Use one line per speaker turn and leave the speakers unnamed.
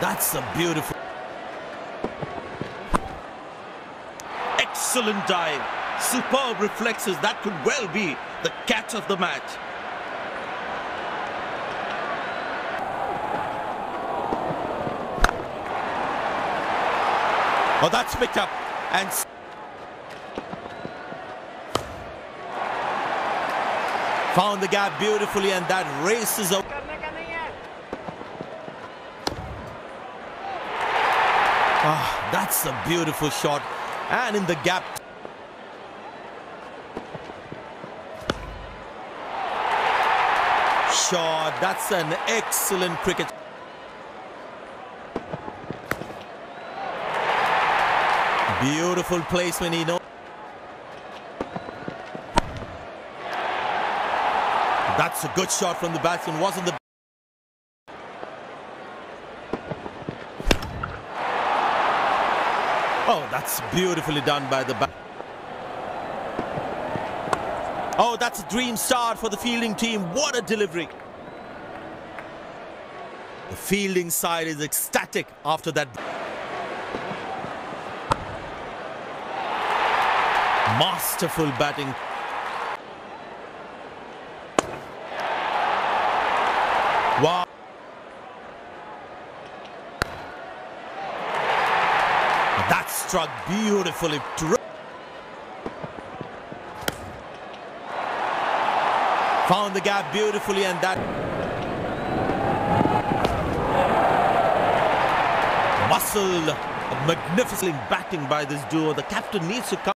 That's a beautiful. Excellent dive. Superb reflexes. That could well be the catch of the match. Oh, that's picked up. And found the gap beautifully, and that races out. Ah, that's a beautiful shot. And in the gap. Shot. That's an excellent cricket. Beautiful placement, you know. That's a good shot from the batsman. Wasn't the Oh, that's beautifully done by the back. Oh, that's a dream start for the fielding team. What a delivery. The fielding side is ecstatic after that. Masterful batting. That struck beautifully. Found the gap beautifully and that muscle, magnificent batting by this duo. The captain needs to come.